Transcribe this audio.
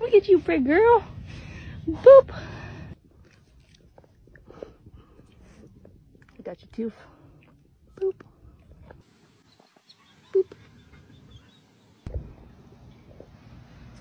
Look at you, pretty girl. Boop. I got your tooth.